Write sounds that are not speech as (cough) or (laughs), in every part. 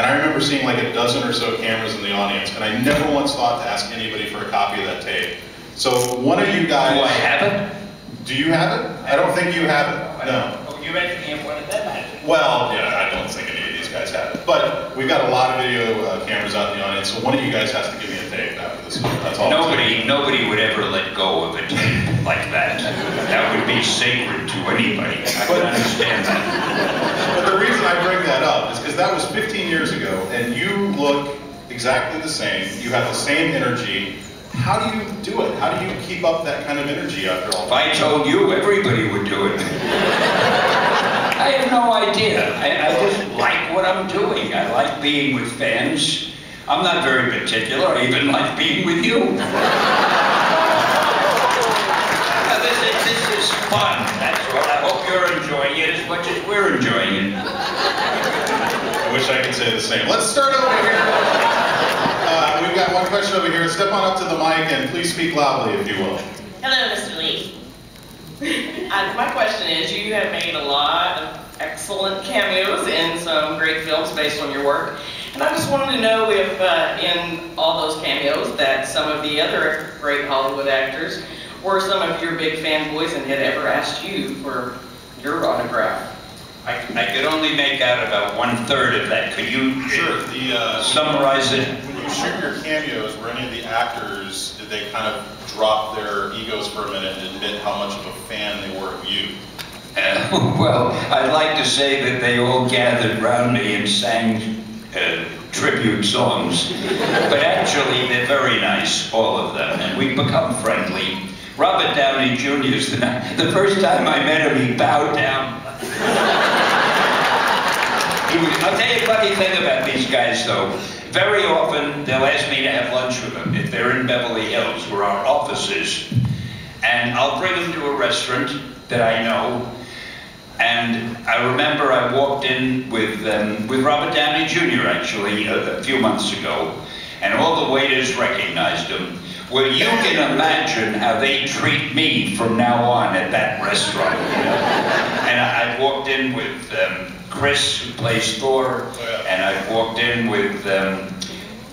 And I remember seeing like a dozen or so cameras in the audience, and I never once thought to ask anybody for a copy of that tape. So one of you guys. Do I have it? Do you have it? I don't think you have it. No. Oh, you mentioned him one of them had. Well, yeah, I don't think any of these guys have it. But we've got a lot of video uh, cameras out in the audience, so one of you guys has to give me a tape after this. That's all. Nobody, nobody would ever let go of a tape like that. That would be sacred to anybody. I can understand that. But the reason I because that was 15 years ago, and you look exactly the same. You have the same energy. How do you do it? How do you keep up that kind of energy after all? If I told you, everybody would do it. I have no idea. I, I just like what I'm doing. I like being with fans. I'm not very particular. I even like being with you. This, is, this is fun. That's all. I hope you're enjoying it as much as we're enjoying it. I wish I could say the same. Let's start over here. Uh, we've got one question over here. Step on up to the mic and please speak loudly, if you will. Hello, Mr. Lee. Uh, my question is, you have made a lot of excellent cameos in some great films based on your work. And I just wanted to know if uh, in all those cameos that some of the other great Hollywood actors were some of your big fanboys and had ever asked you for your autograph. I, I could only make out about one third of that. Could you Sure. The, uh, summarize it? when you shoot your cameos, were any of the actors, did they kind of drop their egos for a minute and admit how much of a fan they were of you? Uh, (laughs) well, I'd like to say that they all gathered round me and sang uh, tribute songs. But actually, they're very nice, all of them, and we've become friendly. Robert Downey Jr. is the, (laughs) the first time I met him, he bowed down. (laughs) I'll tell you a funny thing about these guys, though. Very often, they'll ask me to have lunch with them if they're in Beverly Hills, where our office is. And I'll bring them to a restaurant that I know. And I remember I walked in with, um, with Robert Downey Jr., actually, a, a few months ago. And all the waiters recognized him. Well, you can imagine how they treat me from now on at that restaurant. You know? And I, I walked in with um, Chris, who plays Thor, and I walked in with um,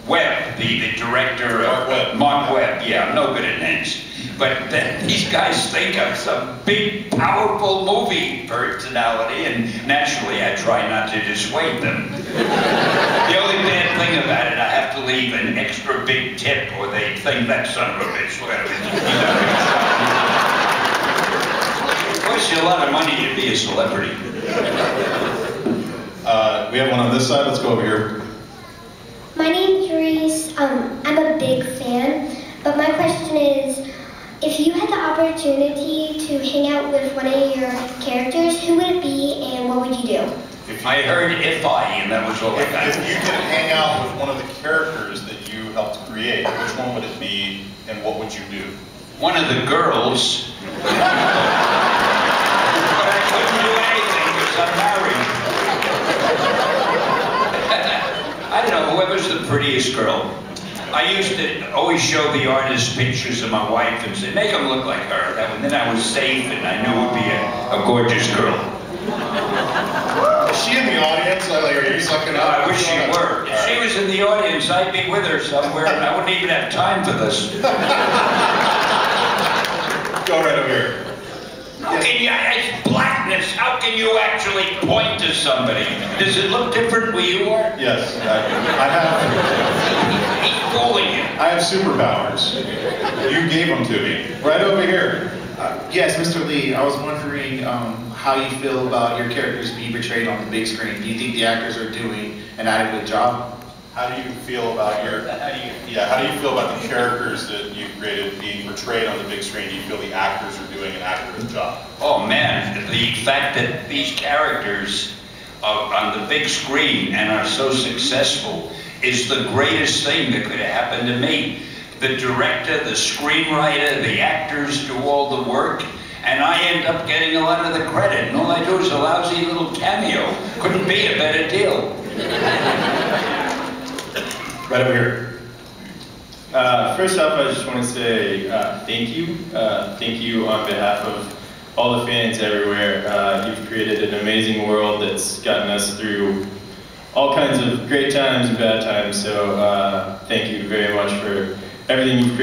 Webb, the, the director of Marc Webb. Marc Webb. Yeah, I'm no good at names. But then these guys think I'm some big, powerful movie personality, and naturally I try not to dissuade them. (laughs) the thing about it, I have to leave an extra big tip, or they think that son of a bitch. Well, It costs you a lot of money to be a celebrity. Uh, we have one on this side. Let's go over here. My name's Reese. Um, I'm a big fan, but my question is, if you had the opportunity to hang out with one of your characters, who would it be and what would you do? If you, I heard if I, and that was all I if, got. if you could hang out with one of the characters that you helped create, which one would it be and what would you do? one of the girls. but I couldn't do anything because I'm married. (laughs) I don't know, whoever's the prettiest girl. I used to always show the artist pictures of my wife and say, make them look like her. That, way- then I was safe and I knew it would be a, a gorgeous girl. Is she in the audience? Like, are you sucking up? I wish she were. If she was in the audience, I'd be with her somewhere and I wouldn't even have time for this. Go right over here. How can you, it's blackness, how can you actually point to somebody? Does it look different where you are? Yes, I, I have. He's fooling you. I have superpowers. You gave them to me. Right over here. Uh, Yes, Mr. Lee, I was wondering um, how you feel about your characters being portrayed on the big screen. Do you think the actors are doing an adequate job? How do you feel about your? How do you Yeah. How do you feel about the characters that you created being portrayed on the big screen? Do you feel the actors are doing an accurate job? Oh man, the fact that these characters are on the big screen and are so successful is the greatest thing that could have happened to me. The director, the screenwriter, the actors do all the work, and I end up getting a lot of the credit. And all I do is a lousy little cameo. Couldn't be a better deal. Right over here. Uh, first off, I just want to say uh, thank you. Uh, thank you on behalf of all the fans everywhere. Uh, you've created an amazing world that's gotten us through all kinds of great times and bad times. So uh, thank you very much for everything you've created.